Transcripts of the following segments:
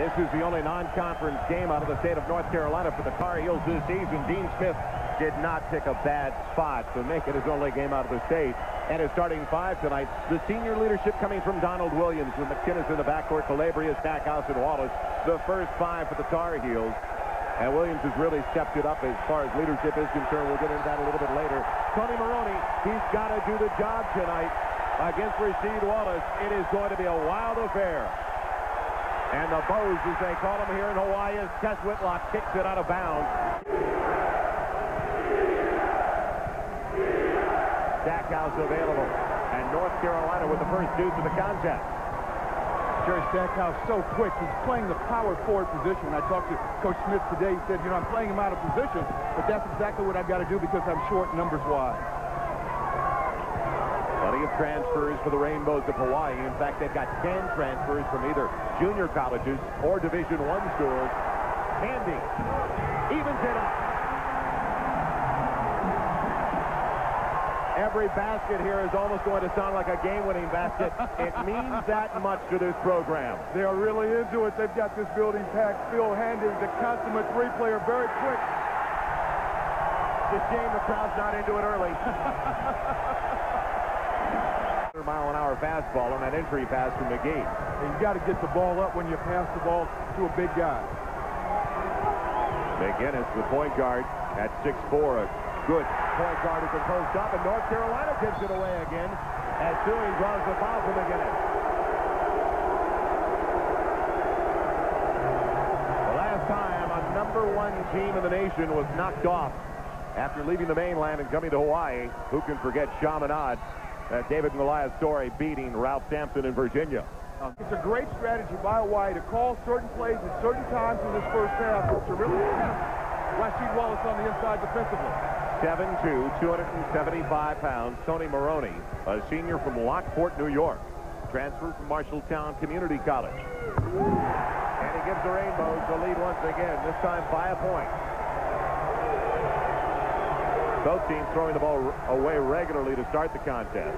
This is the only non-conference game out of the state of North Carolina for the Tar Heels this season. Dean Smith did not pick a bad spot to make it his only game out of the state. And his starting five tonight, the senior leadership coming from Donald Williams with McInnis in the backcourt, Calabria, Stackhouse, and Wallace. The first five for the Tar Heels. And Williams has really stepped it up as far as leadership is concerned. We'll get into that a little bit later. Tony Maroney, he's got to do the job tonight against Rasheed Wallace. It is going to be a wild affair. And the Bows, as they call them here in Hawaii, as Tess Whitlock kicks it out of bounds. Stackhouse available. And North Carolina with the first deuce of the contest. Jerry Stackhouse so quick. He's playing the power forward position. I talked to Coach Smith today, he said, you know, I'm playing him out of position, but that's exactly what I've got to do because I'm short numbers wise. Plenty of transfers for the Rainbows of Hawaii. In fact, they've got 10 transfers from either junior colleges or Division One schools. Handy evens it up. Every basket here is almost going to sound like a game-winning basket. it means that much to this program. They are really into it. They've got this building packed. Phil Handy the consummate three-player, very quick. It's a shame the crowd's not into it early. hour fastball on that entry pass from McGee. You've got to get the ball up when you pass the ball to a big guy. McInnis, the point guard, at 6'4", a good point guard who can post up, and North Carolina gives it away again as Dewey draws the foul from McInnis. The last time a number one team in the nation was knocked off after leaving the mainland and coming to Hawaii, who can forget Chaminade, uh, David Goliath story beating Ralph Sampson in Virginia. It's a great strategy by Hawaii to call certain plays at certain times in this first half to really test Rasheed Wallace on the inside defensively. 7'2", 275 pounds, Tony Maroney, a senior from Lockport, New York. Transferred from Marshalltown Community College. And he gives the Rainbows the lead once again, this time by a point. Both teams throwing the ball away regularly to start the contest.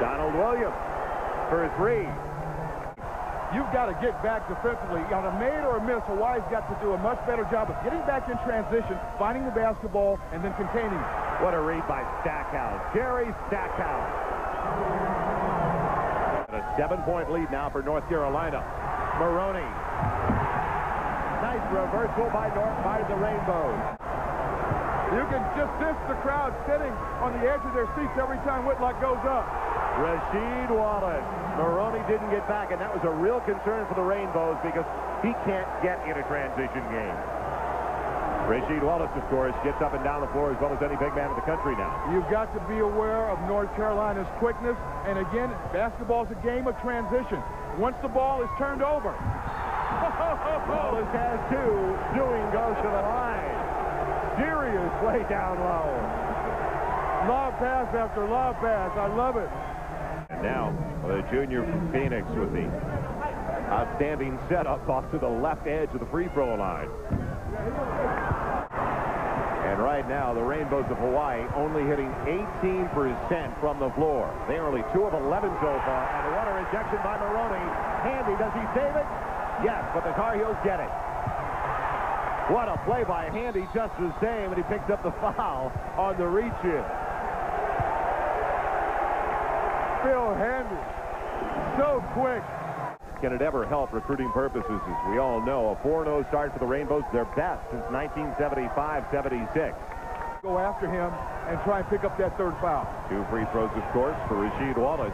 Donald Williams for three. You've got to get back defensively. On a made or a miss, Hawaii's got to do a much better job of getting back in transition, finding the basketball, and then containing it. What a read by Stackhouse. Jerry Stackhouse. And a seven-point lead now for North Carolina. Maroney. Reversal by North by the Rainbows. You can just sense the crowd sitting on the edge of their seats every time Whitlock goes up. Rasheed Wallace. Maroney didn't get back, and that was a real concern for the Rainbows because he can't get in a transition game. Rasheed Wallace, of course, gets up and down the floor as well as any big man in the country now. You've got to be aware of North Carolina's quickness. And again, basketball's a game of transition. Once the ball is turned over. Wallace has two. Dewing goes to the line. Serious play down low. Lob pass after lob pass. I love it. And now, the junior from Phoenix with the outstanding setup off to the left edge of the free throw line. And right now, the Rainbows of Hawaii only hitting 18% from the floor. They're only 2 of 11 so far. And water injection by Maroney. Handy, does he save it? Yes, but the Tar Heels get it. What a play by Handy, just the same, and he picks up the foul on the reach-in. Phil Handy, so quick. Can it ever help recruiting purposes? As we all know, a 4-0 start for the Rainbows, their best since 1975-76. Go after him and try and pick up that third foul. Two free throws, of course, for Rasheed Wallace.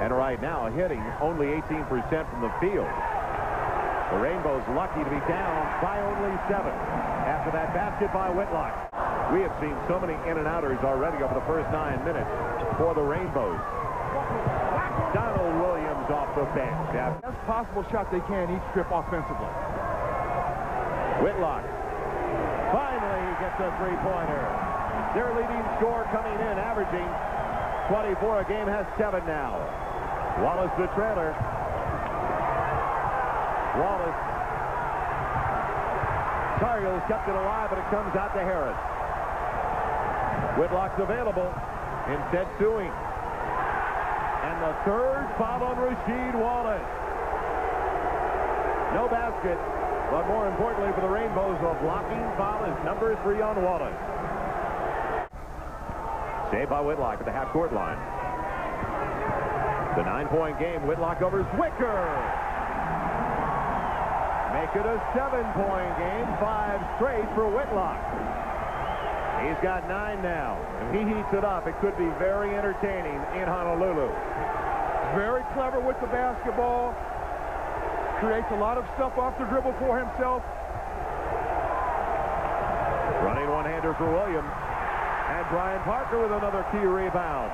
And right now, hitting only 18% from the field. The Rainbows lucky to be down by only seven after that basket by Whitlock. We have seen so many in-and-outers already over the first nine minutes for the Rainbows. Donald Williams off the bench. Best possible shot they can each trip offensively. Whitlock. Finally, he gets a three-pointer. Their leading scorer coming in, averaging 24 a game, has seven now. Wallace the trailer. Wallace. Tar Heels kept it alive, but it comes out to Harris. Whitlock's available. Instead, Dewing. And the third foul on Rasheed Wallace. No basket, but more importantly for the Rainbows, a blocking foul is number three on Wallace. Saved by Whitlock at the half-court line. The nine-point game, Whitlock over Zwikker. Make it a seven-point game, five straight for Whitlock. He's got nine now. If he heats it up, it could be very entertaining in Honolulu. Very clever with the basketball. Creates a lot of stuff off the dribble for himself. Running one-hander for Williams. And Brian Parker with another key rebound.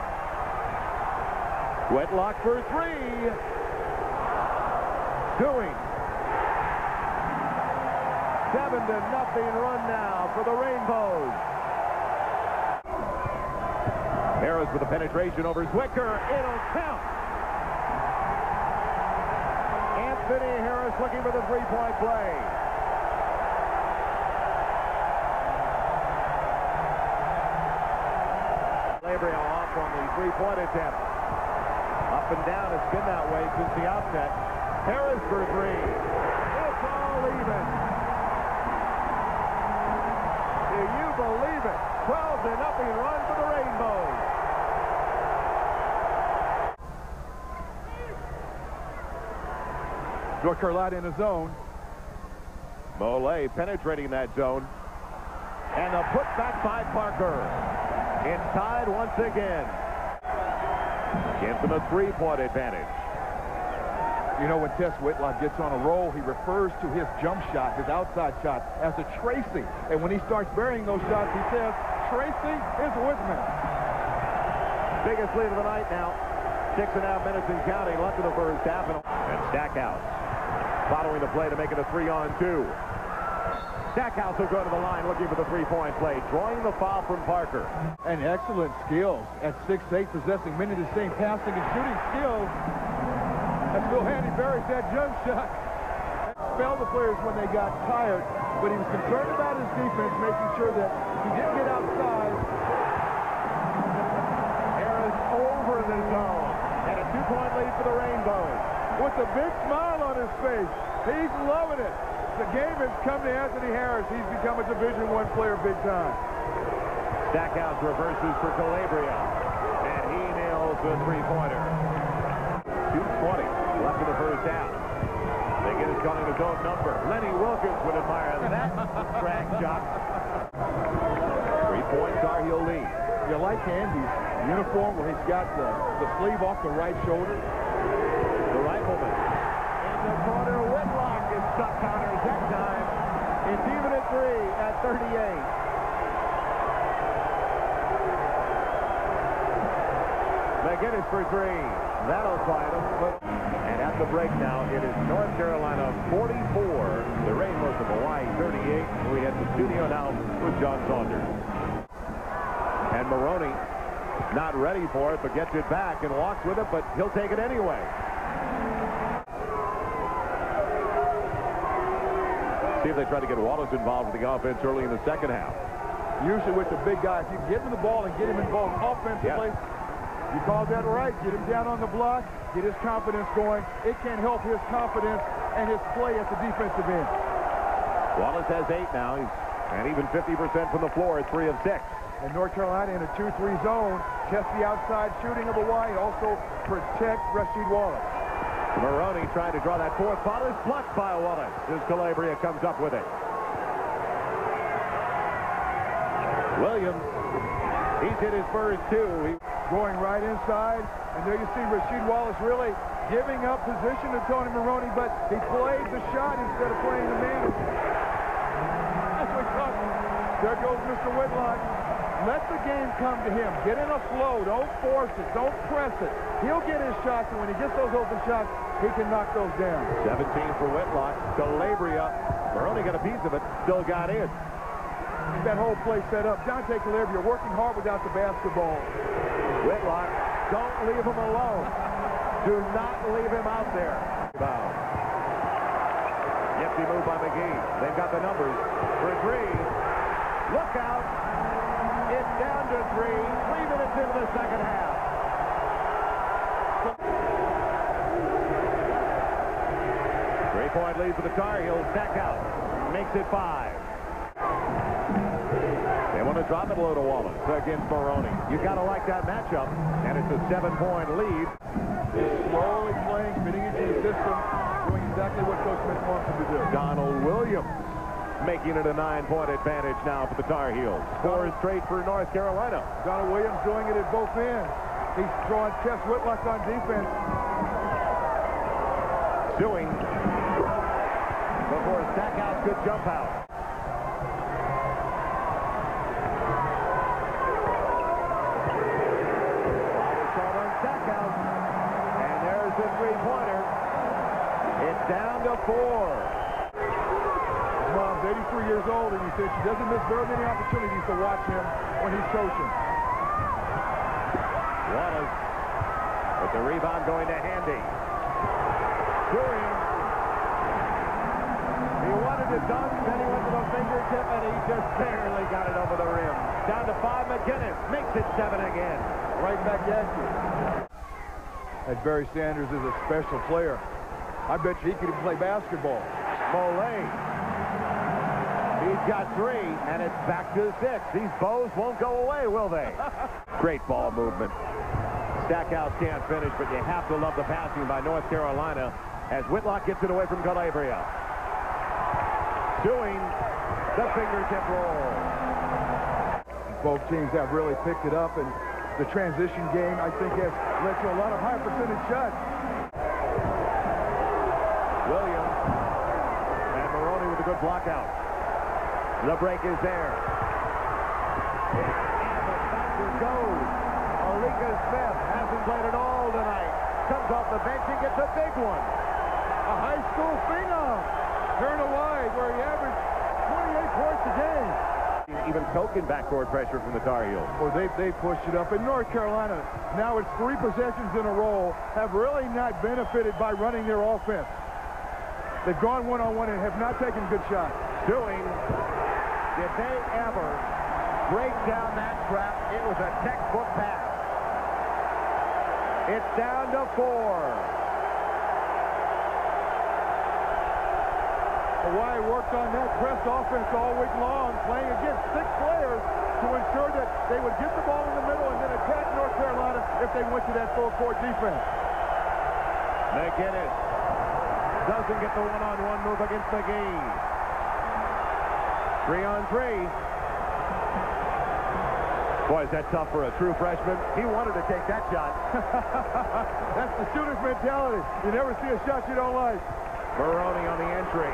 Whitlock for three. Doing. Seven to nothing run now for the Rainbows. Harris with a penetration over Zwikker. It'll count. Anthony Harris looking for the three-point play. Labria off on the three-point attempt. Up and down, it's been that way since the outset. Harris for three. It's all even. Do you believe it? 12 to nothing run for the Rainbows. North Carolina in the zone. Mole penetrating that zone. And a putback by Parker. Inside once again. Gives him a three-point advantage. You know, when Tess Whitlock gets on a roll, he refers to his jump shot, his outside shot, as a tracing. And when he starts burying those shots, he says, Tracy is with me. Biggest lead of the night now. Six and a half minutes in counting left in the first half. And Stackhouse following the play to make it a three-on-two. Stackhouse will go to the line looking for the three-point play, drawing the foul from Parker. And excellent skills at 6'8", possessing many of the same passing and shooting skills. That's Bill Handy buries that jump shot. Spelled the players when they got tired, but he was concerned about his defense, making sure that he didn't get outside. Harris over the zone, and a two-point lead for the Rainbows. With a big smile on his face. He's loving it. The game has come to Anthony Harris. He's become a Division One player big time. Stackhouse reverses for Calabria, and he nails the three-pointer. 2.20 left in the first half. They get his calling his own number. Lenny Wilkens would admire that drag shot. Three-point Tar Heel lead. You like Andy's uniform where he's got the, the sleeve off the right shoulder? The rifleman. In the corner, Whitlock is stuck counters that time. It's even at three at 38. McInnis for three. That'll find him. But, and at the break now, it is North Carolina 44, the Rainbows of Hawaii 38. And We head to studio now with John Saunders. And Maroney not ready for it, but gets it back and walks with it, but he'll take it anyway. See if they try to get Wallace involved with the offense early in the second half. Usually with the big guy, if you get him the ball and get him involved offensively, Yes. You call that right. Get him down on the block, get his confidence going. It can help his confidence and his play at the defensive end. Wallace has eight now, He's, and even 50% from the floor at three of six. And North Carolina in a 2-3 zone, test the outside shooting of Hawaii, also protect Rasheed Wallace. Maroney trying to draw that fourth foul is blocked by Wallace as Calabria comes up with it. Williams, he's hit his first two. He, Going right inside, and there you see Rasheed Wallace really giving up position to Tony Maroney, but he played the shot instead of playing the man. That's what got There goes Mr. Whitlock. Let the game come to him. Get in a flow. Don't force it. Don't press it. He'll get his shots, and when he gets those open shots, he can knock those down. 17 for Whitlock. Calabria, Maroney got a piece of it, still got in. That whole play set up. Dante Calabria working hard without the basketball. Whitlock, don't leave him alone. Do not leave him out there. Bound. Nifty move by McGee. They've got the numbers for three. Look out. It's down to three. Three minutes into the second half. Three-point lead for the Tar Heels. Back out. Makes it five. They want to drop it low to Wallace against Maroney. You got to like that matchup, and it's a seven-point lead. Slowly playing, fitting into the system, doing exactly what Coach Smith wants him to do. Donald Williams making it a nine-point advantage now for the Tar Heels. Four straight for North Carolina. Donald Williams doing it at both ends. He's throwing Tess Whitlock on defense. Doing before a stack out, could jump out. Four. His mom's 83 years old, and he says she doesn't miss very many opportunities to watch him when he's coaching. Wallace with the rebound going to Handy. Doing. He wanted to dunk, then he went to the fingertip, and he just barely got it over the rim. Down to five, McInnis makes it seven again. Right back at you. That Barry Sanders is a special player. I bet you he could even play basketball. Molay. He's got three, and it's back to six. These bows won't go away, will they? Great ball movement. Stackhouse can't finish, but you have to love the passing by North Carolina as Whitlock gets it away from Calabria. Doing the fingertip roll. Both teams have really picked it up, and the transition game, I think, has led to a lot of high percentage shots. Block out. The break is there. And the factor goes. Alika Smith hasn't played at all tonight. Comes off the bench and gets a big one. A high school phenom. Turn wide where he averaged 28 points a game. Even token backcourt pressure from the Tar Heels. Well, they they pushed it up. In North Carolina, now it's three possessions in a row, have really not benefited by running their offense. They've gone one-on-one and have not taken good shots. Doing, did they ever break down that trap? It was a textbook pass. It's down to four. Hawaii worked on that press offense all week long, playing against six players to ensure that they would get the ball in the middle and then attack North Carolina if they went to that full court defense. McInnis doesn't get the one-on-one move against McGee. Three on three. Boy, is that tough for a true freshman. He wanted to take that shot. That's the shooter's mentality. You never see a shot you don't like. Maroney on the entry.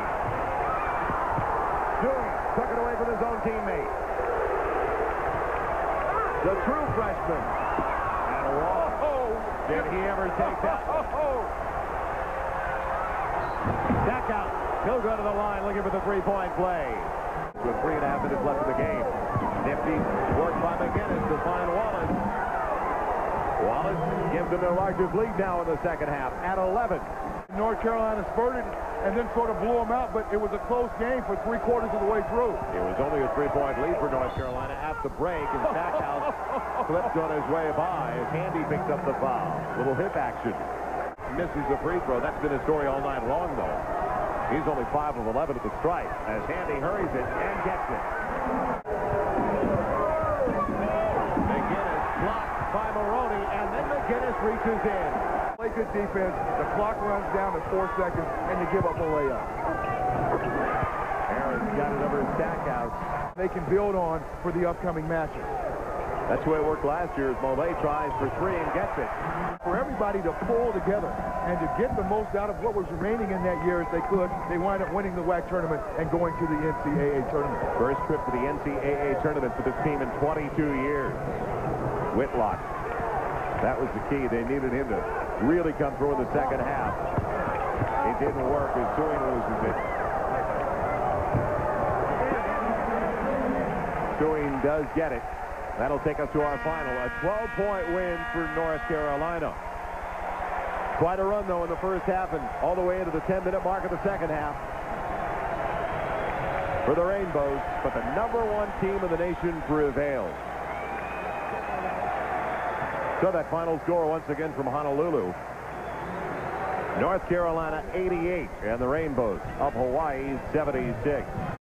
Dewey took it away from his own teammate. The true freshman. And a wall. Oh, Did he ever take that? Oh, Back out. He'll go to the line looking for the three-point play. With three and a half minutes left in the game. Nifty work by McInnis to find Wallace. Wallace gives them their largest lead now in the second half at 11. North Carolina spurted and then sort of blew them out, but it was a close game for three quarters of the way through. It was only a three-point lead for North Carolina at the break, and Stackhouse slipped on his way by as Handy picked up the foul. Little hip action. Misses the free throw. That's been his story all night long, though. He's only 5 of 11 at the stripe as Handy hurries it and gets it. McInnis blocked by Maroney, and then McInnis reaches in. Play good defense. The clock runs down to four seconds, and you give up a layup. Aaron's got it over to Stackhouse. They can build on for the upcoming matches. That's the way it worked last year as Molay tries for three and gets it. For everybody to pull together and to get the most out of what was remaining in that year as they could, they wind up winning the WAC tournament and going to the NCAA tournament. First trip to the NCAA tournament for this team in 22 years. Whitlock. That was the key. They needed him to really come through in the second half. It didn't work as Dewey loses it. Dewey does get it. That'll take us to our final. A 12-point win for North Carolina. Quite a run, though, in the first half and all the way into the 10-minute mark of the second half for the Rainbows. But the number one team in the nation prevailed. So that final score once again from Honolulu. North Carolina 88 and the Rainbows of Hawaii 76.